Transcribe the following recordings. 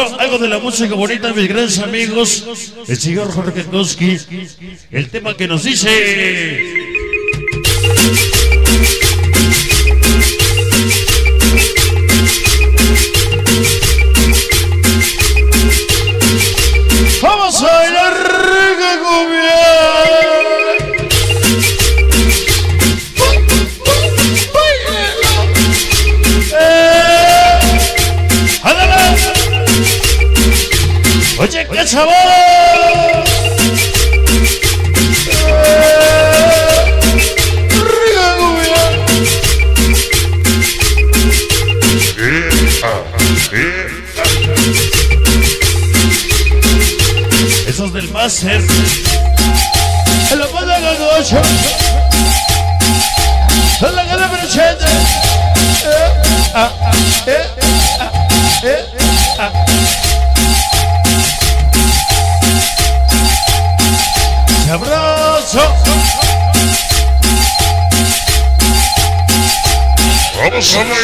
algo de la música bonita, mis grandes amigos, el señor Jorge Koski, el tema que nos dice... ¡Eh! Cumbia. Esos del máster. En la banda de noche. En la gana presente. Eh, ah, ah, eh, ah, eh, ah. Vamos a bailar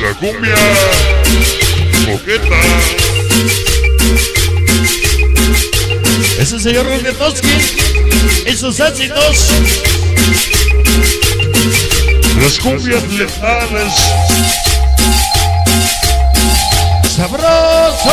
la cumbia coqueta. Es el señor Roquetoski y sus éxitos. Las cumbias letales. Sabroso.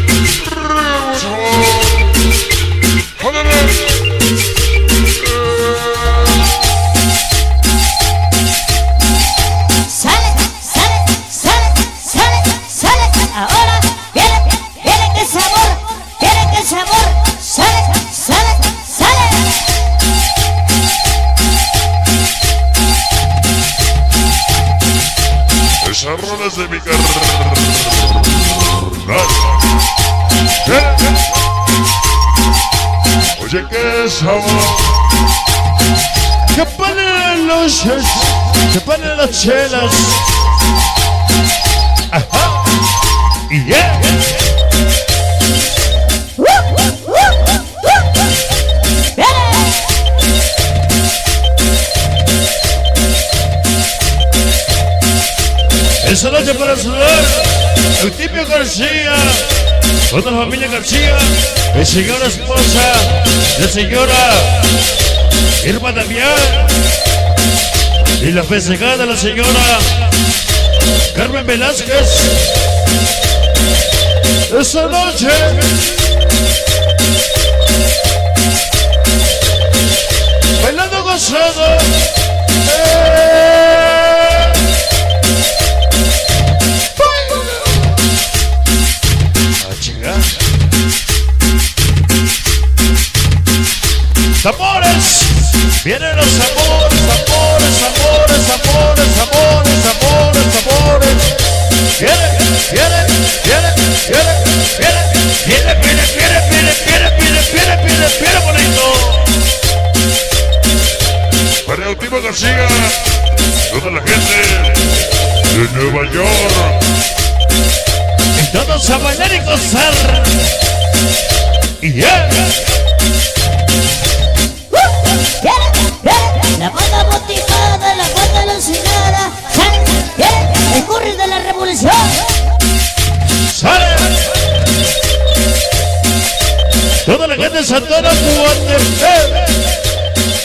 rolas de mi carnal. Oye, qué sabor. Que paguen las luces. Que paguen las chelas. Ajá. Y ya. Esa noche para sudar, Eutipio García, la familia García, mi señora esposa, la señora Irma Damián, y la festejada la señora Carmen Velázquez. Esa noche, bailando gozado. ¡Sabores! Vienen los sabores, sabores, sabores, sabores, sabores, sabores, sabores. Viene, viene, viene, viene, viene, viene, viene, viene, viene, viene, viene, viene, viene, viene, bonito. Para Eutipo García. Toda la gente de Nueva York. Y todos a bailar y gozar. Y ya.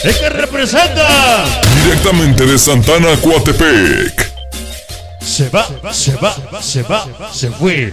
El que representa. Directamente de Santana, Coatepec. Se va, se va, se va, se fue.